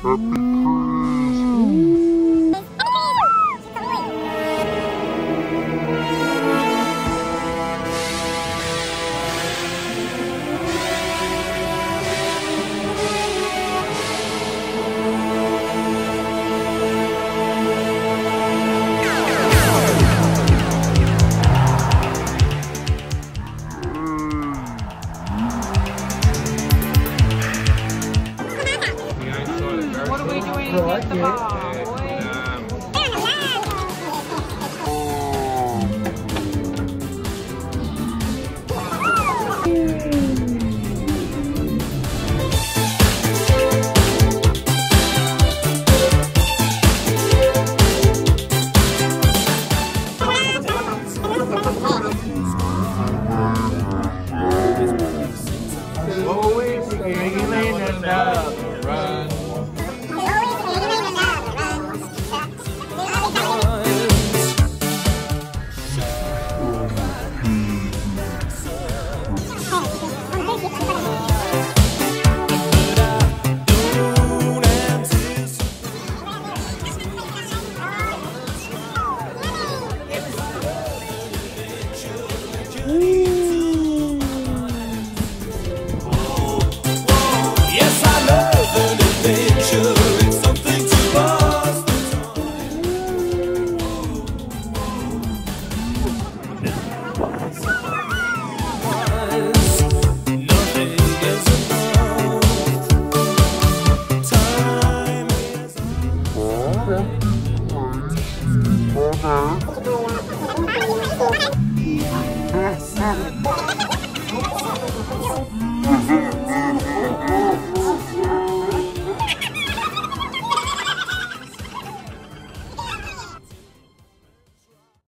What are with the bar? Always and up, Oh,